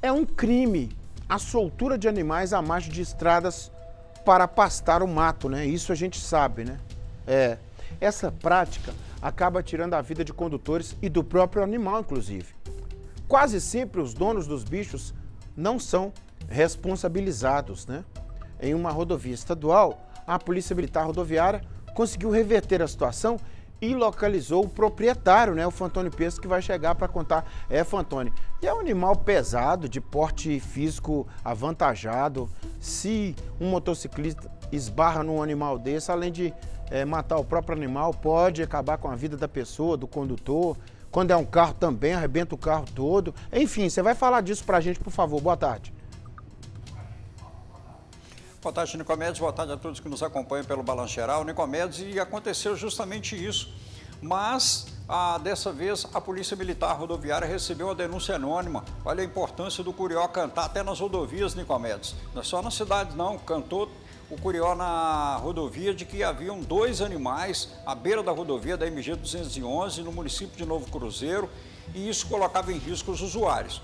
É um crime a soltura de animais à margem de estradas para pastar o mato, né? Isso a gente sabe, né? É. Essa prática acaba tirando a vida de condutores e do próprio animal, inclusive. Quase sempre os donos dos bichos não são responsabilizados, né? Em uma rodovia estadual, a Polícia Militar Rodoviária conseguiu reverter a situação e localizou o proprietário, né, o Fantônio Pesco, que vai chegar para contar. É, Fantônio, e é um animal pesado, de porte físico avantajado. Se um motociclista esbarra num animal desse, além de é, matar o próprio animal, pode acabar com a vida da pessoa, do condutor. Quando é um carro também, arrebenta o carro todo. Enfim, você vai falar disso para a gente, por favor. Boa tarde. Boa tarde, Nicomedes. Boa tarde a todos que nos acompanham pelo Balanço Geral. Nicomedes, e aconteceu justamente isso. Mas, ah, dessa vez, a Polícia Militar Rodoviária recebeu uma denúncia anônima. Olha a importância do Curió cantar até nas rodovias, Nicomedes. Não é só na cidade, não. Cantou o Curió na rodovia de que haviam dois animais à beira da rodovia da MG 211, no município de Novo Cruzeiro, e isso colocava em risco os usuários.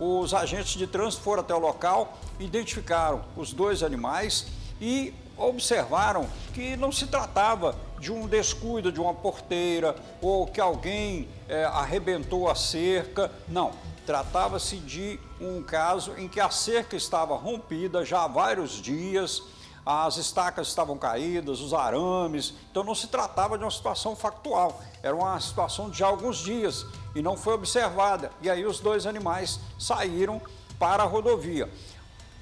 Os agentes de trânsito foram até o local, identificaram os dois animais e observaram que não se tratava de um descuido de uma porteira ou que alguém é, arrebentou a cerca. Não, tratava-se de um caso em que a cerca estava rompida já há vários dias as estacas estavam caídas, os arames, então não se tratava de uma situação factual, era uma situação de alguns dias e não foi observada. E aí os dois animais saíram para a rodovia.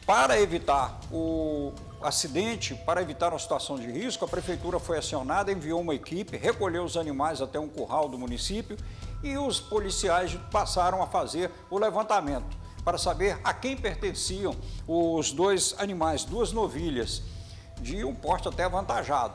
Para evitar o acidente, para evitar uma situação de risco, a prefeitura foi acionada, enviou uma equipe, recolheu os animais até um curral do município e os policiais passaram a fazer o levantamento para saber a quem pertenciam os dois animais, duas novilhas de um porte até avantajado.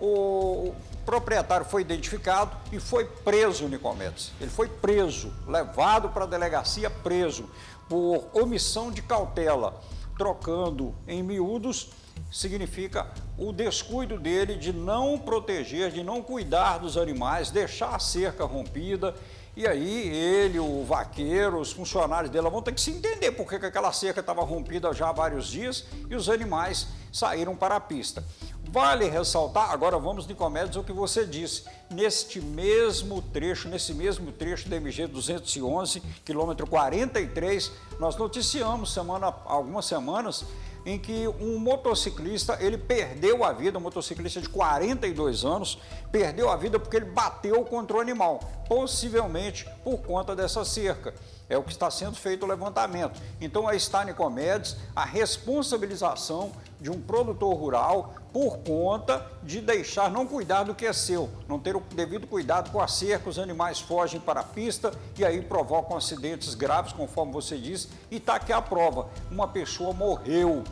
O proprietário foi identificado e foi preso, Nicomedes. Ele foi preso, levado para a delegacia preso por omissão de cautela, trocando em miúdos significa o descuido dele de não proteger, de não cuidar dos animais, deixar a cerca rompida. E aí ele, o vaqueiro, os funcionários dele vão ter que se entender porque que aquela cerca estava rompida já há vários dias e os animais saíram para a pista. Vale ressaltar, agora vamos, Nicomedes, o que você disse. Neste mesmo trecho, nesse mesmo trecho da MG 211, quilômetro 43, nós noticiamos semana, algumas semanas em que um motociclista, ele perdeu a vida, um motociclista de 42 anos, perdeu a vida porque ele bateu contra o animal, possivelmente por conta dessa cerca. É o que está sendo feito o levantamento. Então, aí está, Nicomedes, a responsabilização de um produtor rural por conta de deixar, não cuidar do que é seu, não ter o devido cuidado com a cerca, os animais fogem para a pista e aí provocam acidentes graves, conforme você disse, e está aqui a prova, uma pessoa morreu,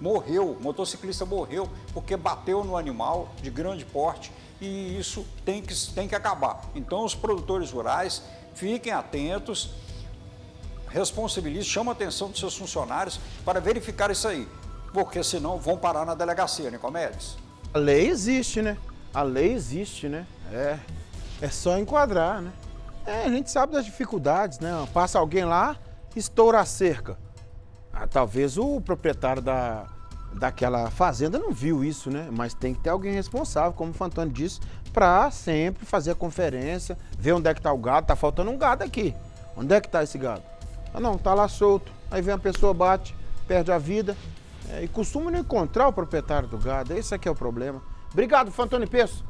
morreu, o motociclista morreu porque bateu no animal de grande porte e isso tem que, tem que acabar. Então os produtores rurais fiquem atentos, responsabilize, chama a atenção dos seus funcionários para verificar isso aí, porque senão vão parar na delegacia, Nicomedes. A lei existe, né? A lei existe, né? É, é só enquadrar, né? É, a gente sabe das dificuldades, né? Passa alguém lá, estoura a cerca. Ah, talvez o proprietário da, daquela fazenda não viu isso, né? Mas tem que ter alguém responsável, como o Fantônio disse, para sempre fazer a conferência, ver onde é que está o gado. Tá faltando um gado aqui. Onde é que está esse gado? Ah, não, tá lá solto. Aí vem a pessoa, bate, perde a vida. É, e costuma não encontrar o proprietário do gado. Esse aqui é o problema. Obrigado, Fantoni Peço.